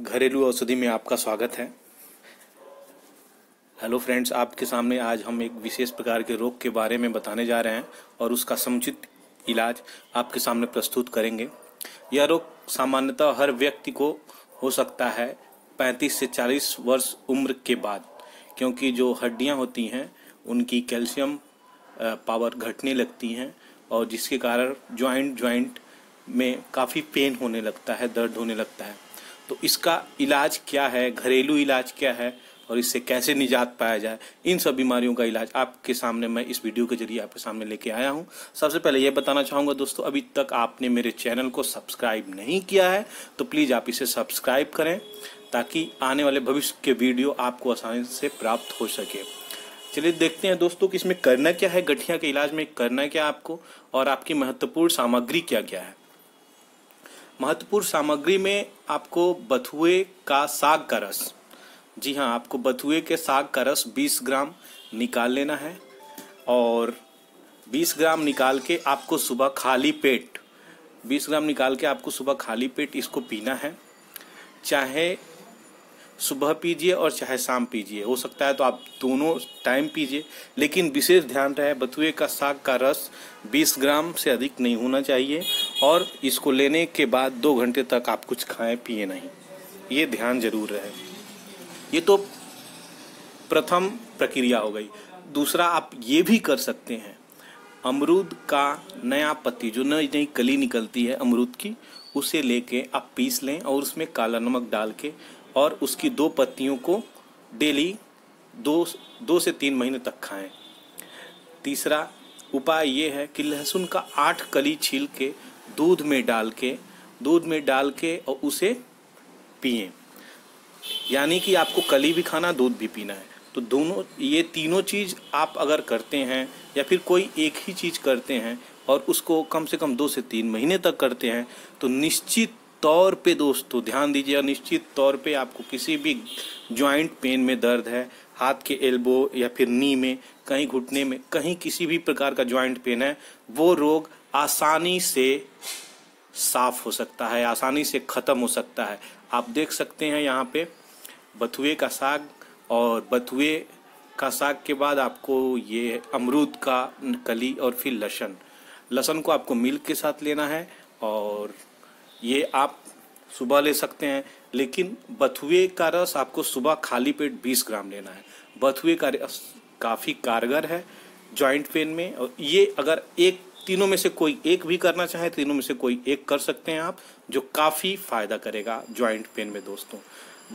घरेलू औषधि में आपका स्वागत है। हेलो फ्रेंड्स, आपके सामने आज हम एक विशेष प्रकार के रोग के बारे में बताने जा रहे हैं और उसका समुचित इलाज आपके सामने प्रस्तुत करेंगे। यह रोग सामान्यतः हर व्यक्ति को हो सकता है 35 से 40 वर्ष उम्र के बाद, क्योंकि जो हड्डियाँ होती हैं, उनकी कैल्शियम पावर घटने लगती हैं और जिसके कारण ज्वाइंट ज्वाइंट में काफ़ी पेन होने लगता है, दर्द होने लगता है। तो इसका इलाज क्या है? घरेलू इलाज क्या है? और इससे कैसे निजात पाया जाए? इन सब बीमारियों का इलाज आपके सामने मैं इस वीडियो के ज़रिए आपके सामने लेके आया हूँ। सबसे पहले ये बताना चाहूँगा दोस्तों, अभी तक आपने मेरे चैनल को सब्सक्राइब नहीं किया है तो प्लीज़ आप इसे सब्सक्राइब करें ताकि आने वाले भविष्य के वीडियो आपको आसानी से प्राप्त हो सके। चलिए देखते हैं दोस्तों कि इसमें करना क्या है, गठिया के इलाज में करना क्या आपको, और आपकी महत्वपूर्ण सामग्री क्या क्या है। महत्वपूर्ण सामग्री में आपको बथुए का साग का रस। जी हाँ आपको बथुए के साग का रस 20 ग्राम निकाल लेना है और 20 ग्राम निकाल के आपको सुबह खाली पेट 20 ग्राम निकाल के आपको सुबह खाली पेट इसको पीना है। चाहे सुबह पीजिए और चाहे शाम पीजिए, हो सकता है तो आप दोनों टाइम पीजिए, लेकिन विशेष ध्यान रहे, बथुए का साग का रस 20 ग्राम से अधिक नहीं होना चाहिए। और इसको लेने के बाद दो घंटे तक आप कुछ खाएँ, पिए नहीं। ये ध्यान ज़रूर रहे। ये तो प्रथम प्रक्रिया हो गई। दूसरा, आप ये भी कर सकते हैं। अमरूद का नया पत्ती, जो नई नई कली निकलती है अमरूद की, उसे लेके आप पीस लें और उसमें काला नमक डाल के और उसकी दो पत्तियों को डेली दो दो से तीन महीने तक खाएँ। तीसरा उपाय ये है कि लहसुन का आठ कली छील के दूध में डाल के, दूध में डाल के और उसे पिए। यानी कि आपको कली भी खाना, दूध भी पीना है। तो दोनों, ये तीनों चीज़ आप अगर करते हैं या फिर कोई एक ही चीज़ करते हैं और उसको कम से कम दो से तीन महीने तक करते हैं तो निश्चित तौर पे दोस्तों, ध्यान दीजिएगा निश्चित तौर पे आपको किसी भी ज्वाइंट पेन में दर्द है, हाथ के एल्बो या फिर नी में, कहीं घुटने में, कहीं किसी भी प्रकार का ज्वाइंट पेन है, वो रोग आसानी से साफ़ हो सकता है, आसानी से ख़त्म हो सकता है। आप देख सकते हैं यहाँ पे बथुए का साग और बथुए का साग के बाद आपको ये अमरूद का कली और फिर लहसन। लहसन को आपको मिल्क के साथ लेना है और ये आप सुबह ले सकते हैं, लेकिन बथुए का रस आपको सुबह खाली पेट 20 ग्राम लेना है। बथुए का रस काफ़ी कारगर है जॉइंट पेन में। और ये अगर एक तीनों में से कोई एक भी करना चाहे, तीनों में से कोई एक कर सकते हैं आप, जो काफ़ी फ़ायदा करेगा ज्वाइंट पेन में दोस्तों।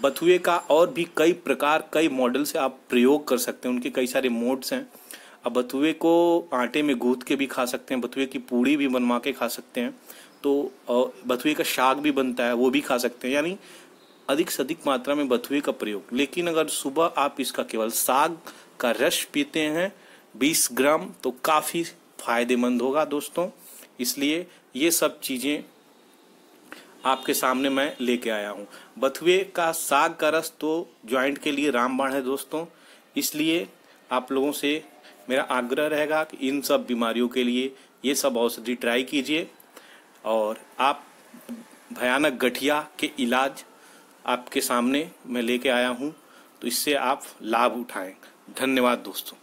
बथुए का और भी कई प्रकार, कई मॉडल से आप प्रयोग कर सकते हैं। उनके कई सारे मोड्स हैं। अब बथुए को आटे में गूंथ के भी खा सकते हैं, बथुए की पूड़ी भी बनवा के खा सकते हैं। तो बथुए का शाग भी बनता है, वो भी खा सकते हैं। यानी अधिक से अधिक मात्रा में बथुए का प्रयोग। लेकिन अगर सुबह आप इसका केवल साग का रस पीते हैं 20 ग्राम तो काफ़ी फ़ायदेमंद होगा दोस्तों। इसलिए ये सब चीज़ें आपके सामने मैं लेके आया हूँ। बथुए का साग का रस तो ज्वाइंट के लिए रामबाण है दोस्तों। इसलिए आप लोगों से मेरा आग्रह रहेगा कि इन सब बीमारियों के लिए ये सब औषधि ट्राई कीजिए। और आप भयानक गठिया के इलाज आपके सामने मैं लेके आया हूँ। तो इससे आप लाभ उठाएँ। धन्यवाद दोस्तों।